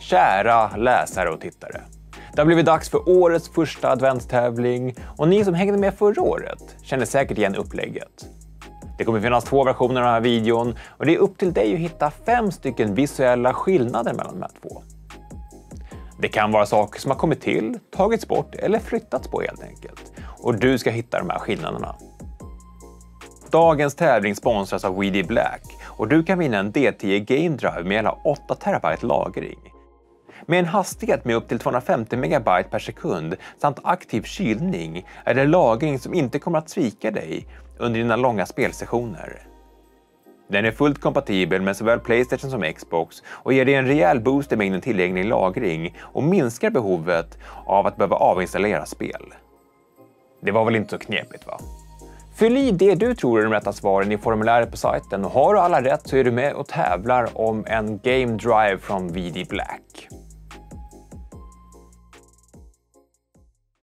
Kära läsare och tittare. Det har blivit dags för årets första adventstävling och ni som hängde med förra året känner säkert igen upplägget. Det kommer finnas två versioner av den här videon och det är upp till dig att hitta fem stycken visuella skillnader mellan de här två. Det kan vara saker som har kommit till, tagits bort eller flyttats på helt enkelt. Och du ska hitta de här skillnaderna. Dagens tävling sponsras av Weedy Black och du kan vinna en D10 Game Drive med hela 8 TB lagring. Med en hastighet med upp till 250 MB per sekund samt aktiv kylning är det lagring som inte kommer att svika dig under dina långa spelsessioner. Den är fullt kompatibel med såväl Playstation som Xbox och ger dig en rejäl boost i mängden tillgänglig lagring och minskar behovet av att behöva avinstallera spel. Det var väl inte så knepigt va? Fyll i det du tror är de rätta svaren i formuläret på sajten och har du alla rätt så är du med och tävlar om en Game Drive från VD Black.